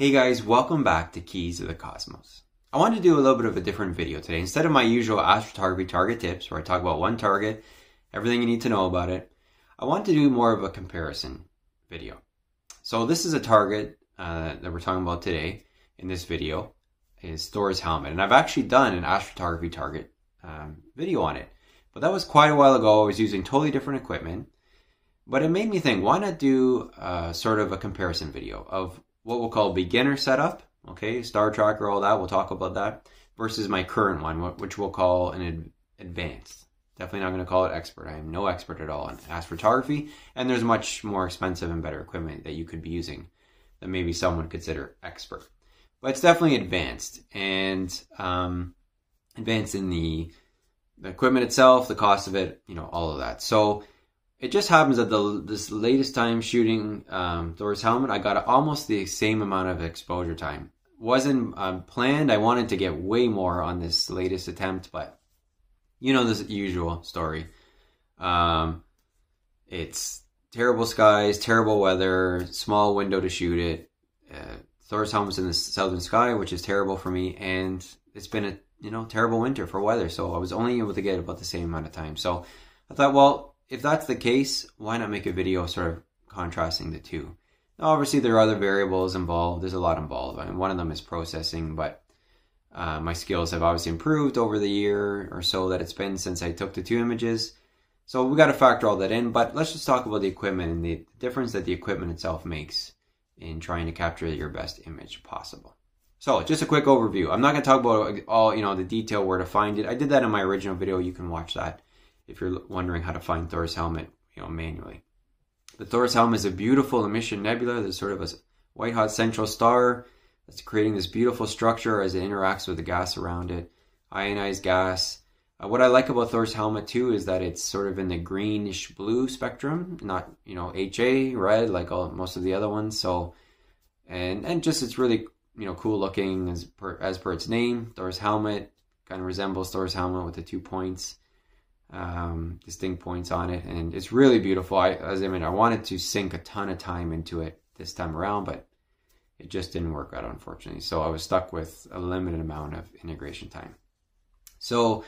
Hey guys, welcome back to Keys to the Cosmos. I wanted to do a little bit of a different video today. Instead of my usual astrophotography target tips where I talk about one target, everything you need to know about it, I want to do more of a comparison video. So this is a target uh, that we're talking about today in this video is Thor's helmet. And I've actually done an astrophotography target um, video on it. But that was quite a while ago. I was using totally different equipment. But it made me think, why not do uh, sort of a comparison video of what we'll call beginner setup, okay, star tracker, all that, we'll talk about that, versus my current one, which we'll call an advanced. Definitely not going to call it expert. I am no expert at all in astrophotography, and there's much more expensive and better equipment that you could be using that maybe someone would consider expert. But it's definitely advanced, and um, advanced in the, the equipment itself, the cost of it, you know, all of that. So it just happens that the this latest time shooting um, Thor's helmet, I got almost the same amount of exposure time. Wasn't um, planned. I wanted to get way more on this latest attempt, but you know this usual story. Um, it's terrible skies, terrible weather, small window to shoot it. Uh, Thor's helmet's in the southern sky, which is terrible for me, and it's been a you know terrible winter for weather. So I was only able to get about the same amount of time. So I thought, well, if that's the case, why not make a video sort of contrasting the two? Now, obviously, there are other variables involved. There's a lot involved. I mean, one of them is processing, but uh, my skills have obviously improved over the year or so that it's been since I took the two images. So we got to factor all that in. But let's just talk about the equipment and the difference that the equipment itself makes in trying to capture your best image possible. So just a quick overview. I'm not going to talk about all, you know, the detail where to find it. I did that in my original video. You can watch that if you're wondering how to find Thor's helmet, you know, manually. The Thor's helmet is a beautiful emission nebula. There's sort of a white hot central star that's creating this beautiful structure as it interacts with the gas around it, ionized gas. Uh, what I like about Thor's helmet too is that it's sort of in the greenish blue spectrum, not you know HA red like all most of the other ones. So, and and just it's really you know cool looking as per as per its name. Thor's helmet kind of resembles Thor's helmet with the two points um, distinct points on it, and it's really beautiful. I, as I mean, I wanted to sink a ton of time into it this time around, but it just didn't work out, unfortunately. So I was stuck with a limited amount of integration time. So,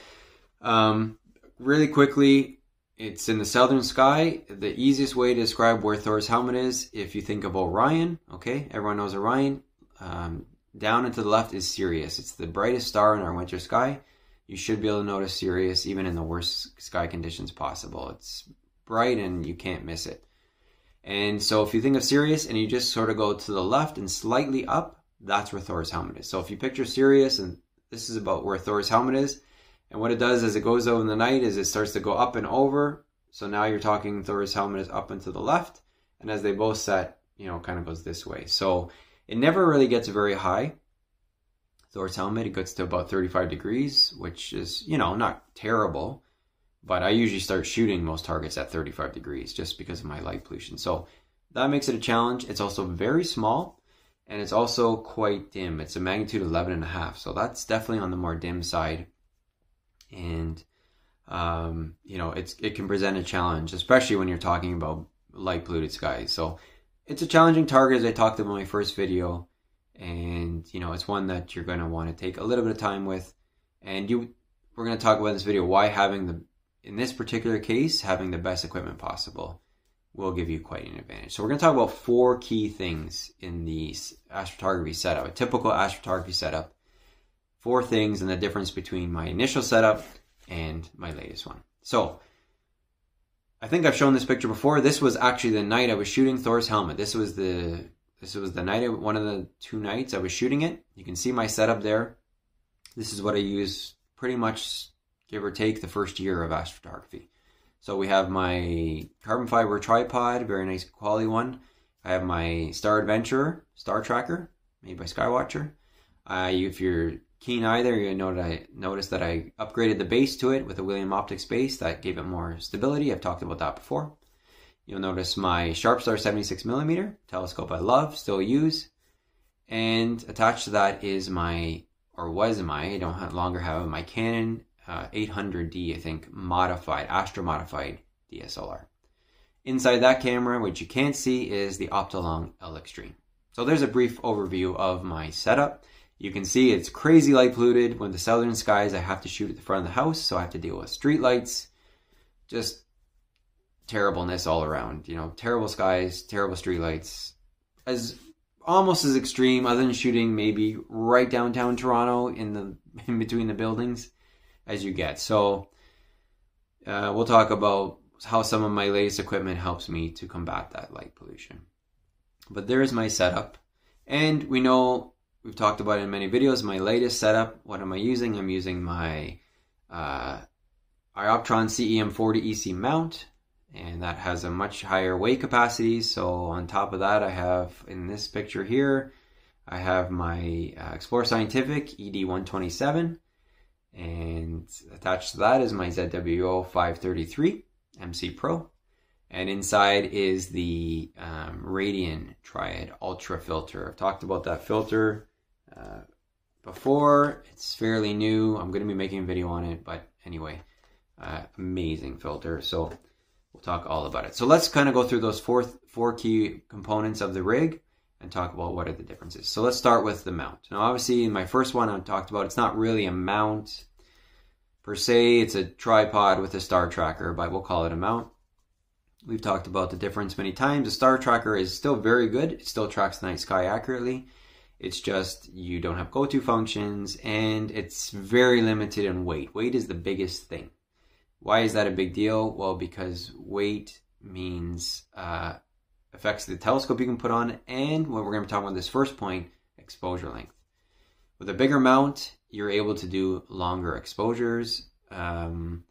um, really quickly, it's in the southern sky. The easiest way to describe where Thor's helmet is, if you think of Orion, okay, everyone knows Orion. Um, down and to the left is Sirius. It's the brightest star in our winter sky you should be able to notice Sirius even in the worst sky conditions possible. It's bright and you can't miss it. And so if you think of Sirius and you just sort of go to the left and slightly up, that's where Thor's helmet is. So if you picture Sirius and this is about where Thor's helmet is, and what it does as it goes over in the night is it starts to go up and over. So now you're talking Thor's helmet is up and to the left, and as they both set, you know, kind of goes this way. So it never really gets very high. Thor's helmet, it gets to about 35 degrees, which is, you know, not terrible. But I usually start shooting most targets at 35 degrees just because of my light pollution. So that makes it a challenge. It's also very small and it's also quite dim. It's a magnitude 11 and a half. So that's definitely on the more dim side. And, um, you know, it's, it can present a challenge, especially when you're talking about light polluted skies. So it's a challenging target as I talked about in my first video and you know it's one that you're going to want to take a little bit of time with and you we're going to talk about in this video why having the in this particular case having the best equipment possible will give you quite an advantage so we're going to talk about four key things in the astrophotography setup a typical astrophotography setup four things and the difference between my initial setup and my latest one so I think I've shown this picture before. This was actually the night I was shooting Thor's helmet. This was the this was the night, of one of the two nights I was shooting it. You can see my setup there. This is what I use pretty much, give or take, the first year of astrophotography. So we have my carbon fiber tripod, very nice quality one. I have my Star Adventurer star tracker made by Skywatcher. Uh, if you're keen either, you know that I noticed that I upgraded the base to it with a William Optics base that gave it more stability. I've talked about that before. You'll notice my SharpStar 76mm telescope I love, still use. And attached to that is my, or was my, I don't longer have my Canon uh, 800D, I think, modified, Astro modified DSLR. Inside that camera, which you can't see, is the Optolong L Extreme. So there's a brief overview of my setup. You can see it's crazy light polluted. When the southern skies, I have to shoot at the front of the house, so I have to deal with street lights. Just terribleness all around. You know, terrible skies, terrible streetlights. As almost as extreme, other than shooting maybe right downtown Toronto in the in between the buildings, as you get. So uh, we'll talk about how some of my latest equipment helps me to combat that light pollution. But there's my setup, and we know we've talked about in many videos. My latest setup. What am I using? I'm using my uh, iOptron CEM40 EC mount and that has a much higher weight capacity. So on top of that, I have in this picture here, I have my uh, Explore Scientific ED127 and attached to that is my ZWO 533 MC Pro. And inside is the um, Radian Triad Ultra filter. I've talked about that filter uh, before. It's fairly new. I'm going to be making a video on it, but anyway, uh, amazing filter. So we'll talk all about it. So let's kind of go through those four, four key components of the rig and talk about what are the differences. So let's start with the mount. Now obviously in my first one I talked about, it's not really a mount per se, it's a tripod with a star tracker, but we'll call it a mount. We've talked about the difference many times. The star tracker is still very good. It still tracks the night sky accurately. It's just you don't have go-to functions and it's very limited in weight. Weight is the biggest thing. Why is that a big deal? Well, because weight means uh, affects the telescope you can put on, and what we're going to be talking about this first point, exposure length. With a bigger mount, you're able to do longer exposures, um,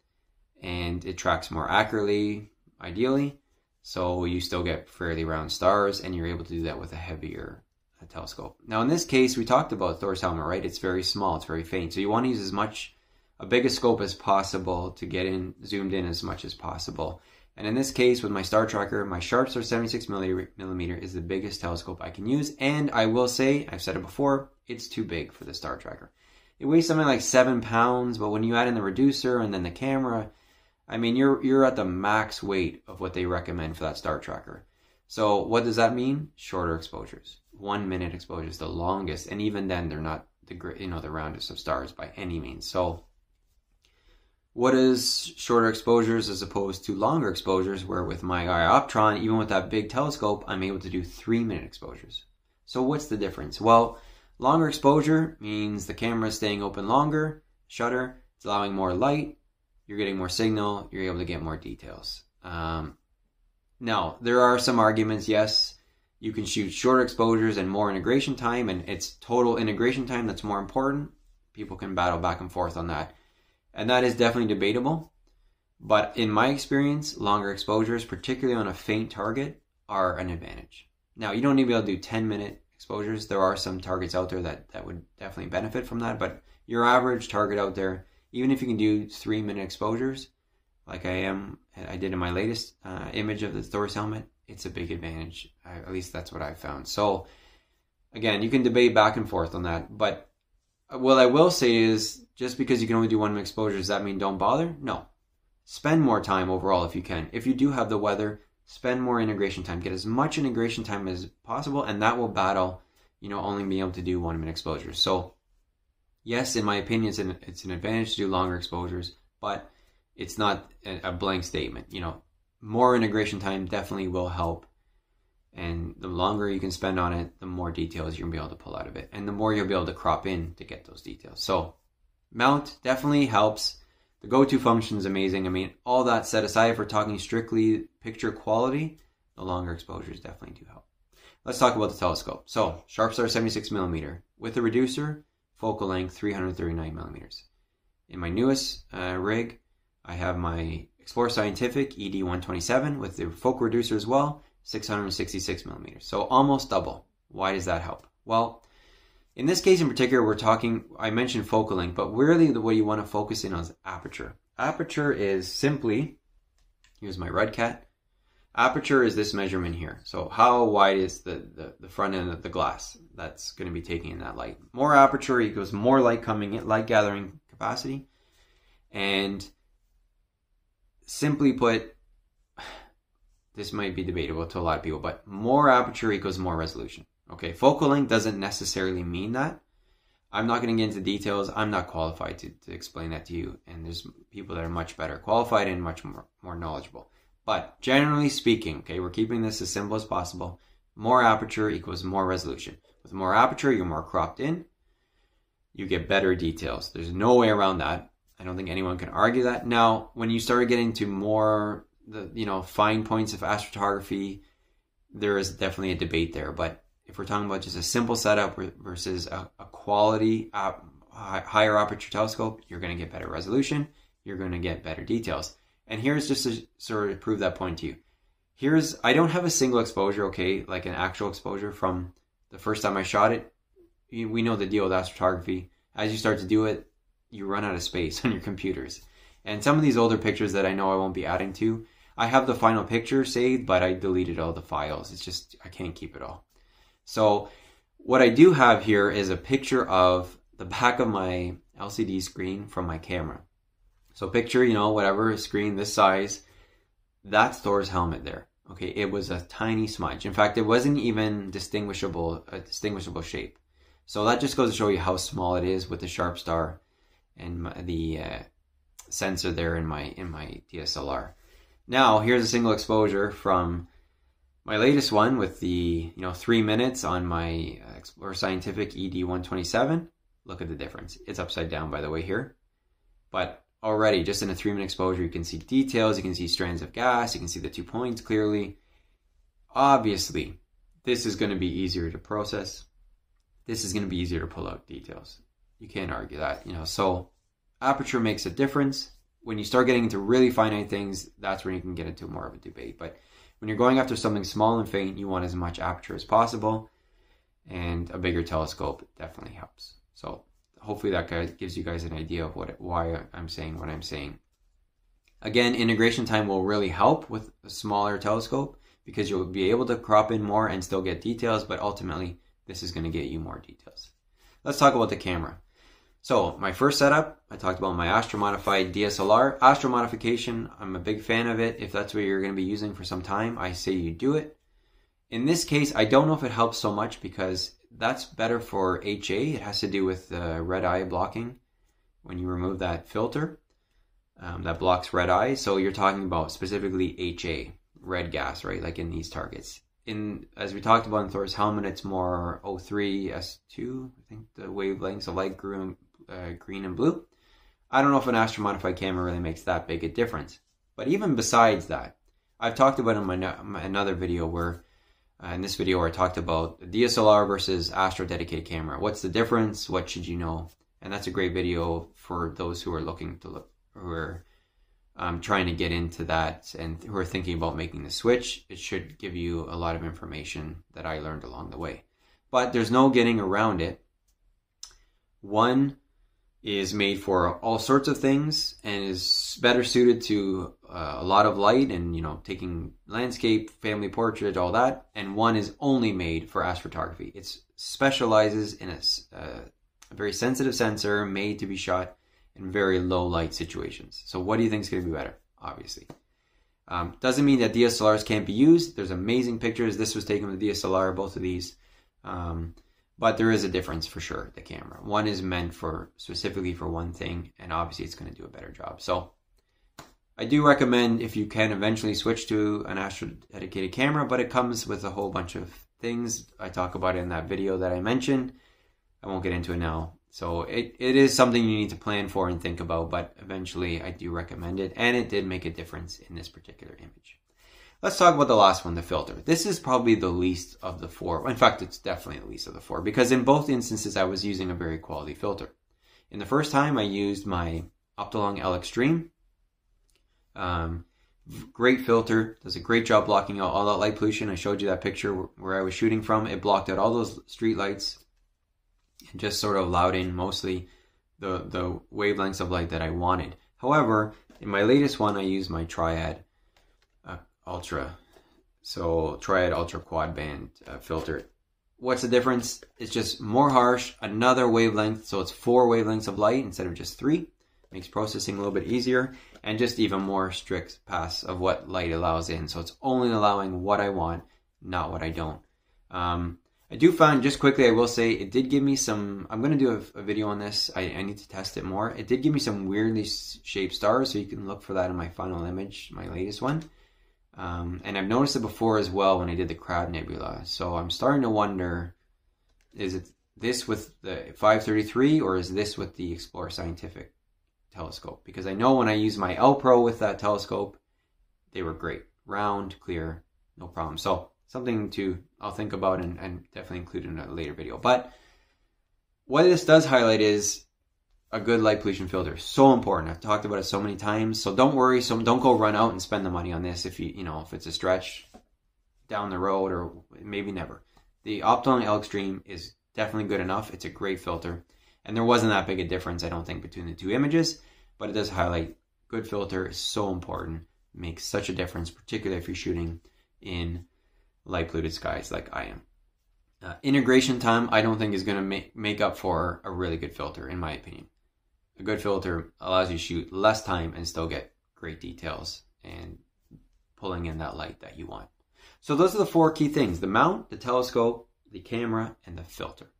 and it tracks more accurately, ideally. So you still get fairly round stars, and you're able to do that with a heavier uh, telescope. Now, in this case, we talked about Thor's helmet, right? It's very small, it's very faint, so you want to use as much a big a scope as possible to get in zoomed in as much as possible. And in this case, with my star tracker, my SharpStar 76 millimeter is the biggest telescope I can use. And I will say, I've said it before, it's too big for the star tracker. It weighs something like seven pounds, but when you add in the reducer and then the camera, I mean, you're you're at the max weight of what they recommend for that star tracker. So what does that mean? Shorter exposures. One minute exposures, the longest, and even then, they're not the you know the roundest of stars by any means. So what is shorter exposures as opposed to longer exposures where with my iOptron, even with that big telescope, I'm able to do three minute exposures. So what's the difference? Well, longer exposure means the camera is staying open longer, shutter, it's allowing more light, you're getting more signal, you're able to get more details. Um, now, there are some arguments, yes, you can shoot shorter exposures and more integration time, and it's total integration time that's more important. People can battle back and forth on that and that is definitely debatable. But in my experience, longer exposures, particularly on a faint target, are an advantage. Now, you don't need to be able to do 10 minute exposures. There are some targets out there that, that would definitely benefit from that. But your average target out there, even if you can do three minute exposures, like I am, I did in my latest uh, image of the Thor's helmet, it's a big advantage. I, at least that's what I've found. So, again, you can debate back and forth on that. But what I will say is just because you can only do one exposure, does that mean don't bother? No. Spend more time overall if you can. If you do have the weather, spend more integration time. Get as much integration time as possible, and that will battle, you know, only being able to do one minute exposures. So, yes, in my opinion, it's an, it's an advantage to do longer exposures, but it's not a blank statement. You know, more integration time definitely will help and the longer you can spend on it, the more details you're gonna be able to pull out of it. And the more you'll be able to crop in to get those details. So mount definitely helps. The go-to function is amazing. I mean, all that set aside, for talking strictly picture quality, the longer exposures definitely do help. Let's talk about the telescope. So SharpStar 76 millimeter with a reducer, focal length 339 millimeters. In my newest uh, rig, I have my Explore Scientific ED127 with the focal reducer as well, 666 millimeters. So almost double. Why does that help? Well, in this case in particular, we're talking, I mentioned focal length, but really the way you want to focus in on is aperture. Aperture is simply, here's my red cat. Aperture is this measurement here. So how wide is the, the, the front end of the glass that's going to be taking in that light? More aperture equals more light coming in, light gathering capacity. And simply put, this might be debatable to a lot of people, but more aperture equals more resolution. Okay, focal length doesn't necessarily mean that. I'm not going to get into details. I'm not qualified to, to explain that to you. And there's people that are much better qualified and much more, more knowledgeable. But generally speaking, okay, we're keeping this as simple as possible. More aperture equals more resolution. With more aperture, you're more cropped in. You get better details. There's no way around that. I don't think anyone can argue that. Now, when you start getting to more the you know fine points of astrophotography, there is definitely a debate there. But if we're talking about just a simple setup versus a, a quality uh, higher aperture telescope, you're going to get better resolution. You're going to get better details. And here's just to sort of prove that point to you. Here's I don't have a single exposure, okay, like an actual exposure from the first time I shot it. We know the deal with astrophotography. As you start to do it, you run out of space on your computers. And some of these older pictures that I know I won't be adding to, I have the final picture saved, but I deleted all the files. It's just, I can't keep it all. So what I do have here is a picture of the back of my LCD screen from my camera. So picture, you know, whatever screen this size, that's Thor's helmet there. Okay, it was a tiny smudge. In fact, it wasn't even distinguishable, a distinguishable shape. So that just goes to show you how small it is with the SharpStar and the uh, sensor there in my in my DSLR. Now here's a single exposure from my latest one with the you know three minutes on my uh, Explore Scientific ED127. Look at the difference. It's upside down by the way here, but already just in a three minute exposure you can see details. You can see strands of gas. You can see the two points clearly. Obviously, this is going to be easier to process. This is going to be easier to pull out details. You can't argue that, you know. So aperture makes a difference. When you start getting into really finite things, that's when you can get into more of a debate. But when you're going after something small and faint, you want as much aperture as possible, and a bigger telescope definitely helps. So hopefully that gives you guys an idea of what why I'm saying what I'm saying. Again, integration time will really help with a smaller telescope because you'll be able to crop in more and still get details, but ultimately this is going to get you more details. Let's talk about the camera. So my first setup, I talked about my Astro Modified DSLR. Astro Modification, I'm a big fan of it. If that's what you're going to be using for some time, I say you do it. In this case, I don't know if it helps so much because that's better for HA. It has to do with the red eye blocking when you remove that filter um, that blocks red eye. So you're talking about specifically HA, red gas, right? Like in these targets. In as we talked about in Thor's helmet, it's more O3 S2. I think the wavelengths of light green, uh, green and blue. I don't know if an astro modified camera really makes that big a difference. But even besides that, I've talked about in my, my another video where, uh, in this video where I talked about DSLR versus astro dedicated camera. What's the difference? What should you know? And that's a great video for those who are looking to look, who are um, trying to get into that and who are thinking about making the switch. It should give you a lot of information that I learned along the way. But there's no getting around it. One is made for all sorts of things and is better suited to uh, a lot of light and you know taking landscape family portrait all that. And one is only made for astrophotography. It specializes in a, uh, a, very sensitive sensor made to be shot in very low light situations. So what do you think is going to be better? Obviously. Um, doesn't mean that dslrs can't be used. There's amazing pictures. This was taken with dslr both of these. Um, but there is a difference for sure the camera. One is meant for specifically for one thing and obviously it's going to do a better job. So i do recommend if you can eventually switch to an astro dedicated camera but it comes with a whole bunch of things. I talk about in that video that i mentioned. I won't get into it now. So it, it is something you need to plan for and think about but eventually i do recommend it and it did make a difference in this particular image Let's talk about the last one, the filter. This is probably the least of the four. In fact, it's definitely the least of the four because in both instances, I was using a very quality filter. In the first time, I used my Optolong L Extreme. Um, great filter, does a great job blocking out all that light pollution. I showed you that picture where I was shooting from. It blocked out all those street lights and just sort of allowed in mostly the, the wavelengths of light that I wanted. However, in my latest one, I used my Triad Ultra. So Triad Ultra Quad Band uh, filter. What's the difference? It's just more harsh, another wavelength. So it's four wavelengths of light instead of just three. Makes processing a little bit easier and just even more strict pass of what light allows in. So it's only allowing what I want, not what I don't. Um, I do find, just quickly, I will say, it did give me some, I'm going to do a, a video on this. I, I, need to test it more. It did give me some weirdly shaped stars, so you can look for that in my final image, my latest one. Um, and I've noticed it before as well when I did the Crowd Nebula. So I'm starting to wonder, is it this with the 533 or is this with the Explore Scientific telescope? Because I know when I used my L Pro with that telescope, they were great. Round, clear, no problem. So something to I'll think about and, and definitely include in a later video. But what this does highlight is a good light pollution filter. So important. I've talked about it so many times. So don't worry. So don't go run out and spend the money on this if you you know if it's a stretch down the road or maybe never. The Optolong L Extreme is definitely good enough. It's a great filter. And there wasn't that big a difference, I don't think, between the two images, but it does highlight good filter is so important. makes such a difference, particularly if you're shooting in light polluted skies like I am. Uh, integration time, I don't think is going to make, make up for a really good filter, in my opinion. A good filter allows you to shoot less time and still get great details and pulling in that light that you want. So those are the four key things, the mount, the telescope, the camera, and the filter.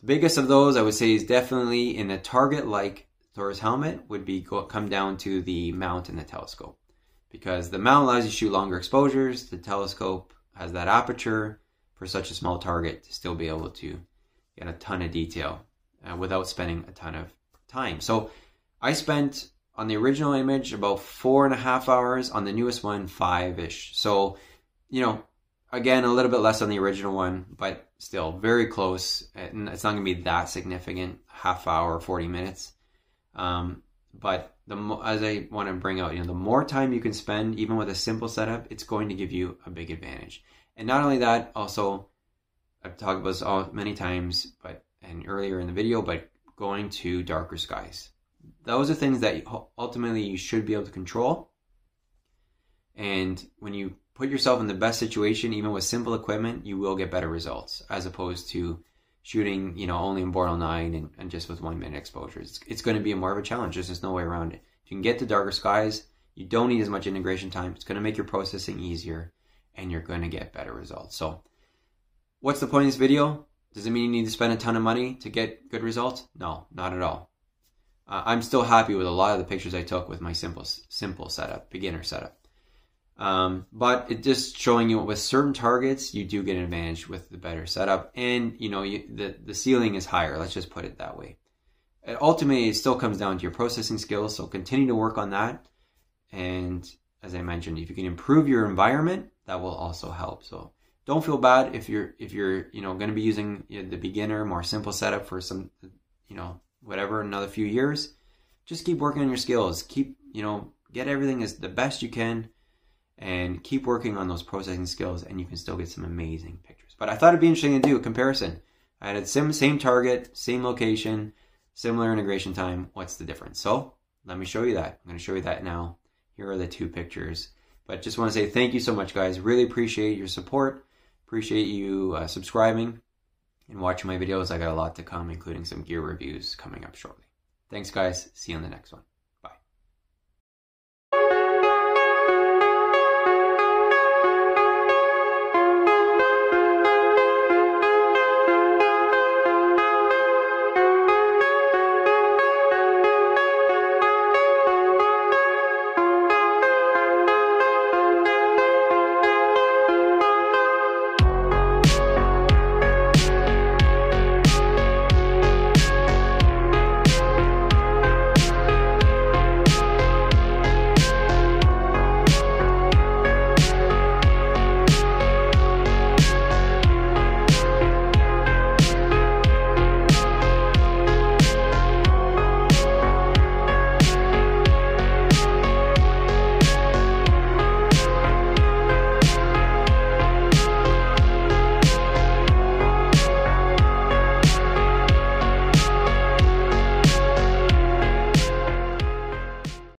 The biggest of those I would say is definitely in a target like Thor's helmet would be go, come down to the mount and the telescope. Because the mount allows you to shoot longer exposures, the telescope has that aperture for such a small target to still be able to get a ton of detail uh, without spending a ton of time. So I spent on the original image about four and a half hours, on the newest one, five ish. So, you know, again, a little bit less on the original one, but still very close. And it's not going to be that significant, half hour, 40 minutes. Um, but the as I want to bring out, you know, the more time you can spend, even with a simple setup, it's going to give you a big advantage. And not only that, also, I've talked about this all many times, but and earlier in the video, but going to darker skies. Those are things that ultimately you should be able to control. And when you put yourself in the best situation, even with simple equipment, you will get better results as opposed to shooting, you know, only in Bortle 9 and, and just with one minute exposures. It's, it's going to be more of a challenge. There's just no way around it. If you can get to darker skies, you don't need as much integration time. It's going to make your processing easier and you're going to get better results. So, what's the point of this video? Does it mean you need to spend a ton of money to get good results? No, not at all. Uh, I'm still happy with a lot of the pictures I took with my simple simple setup, beginner setup. Um, but it just showing you with certain targets, you do get an advantage with the better setup, and you know you, the the ceiling is higher. Let's just put it that way. Ultimately, it still comes down to your processing skills. So continue to work on that. And as I mentioned, if you can improve your environment, that will also help. So don't feel bad if you're if you're you know going to be using the beginner, more simple setup for some you know whatever another few years. Just keep working on your skills. Keep you know get everything as the best you can and keep working on those processing skills and you can still get some amazing pictures. But I thought it'd be interesting to do a comparison. I had same, same target, same location, similar integration time. What's the difference? So let me show you that. I'm going to show you that now. Here are the two pictures. But just want to say thank you so much, guys. Really appreciate your support. Appreciate you uh, subscribing and watching my videos. I got a lot to come, including some gear reviews coming up shortly. Thanks, guys. See you on the next one.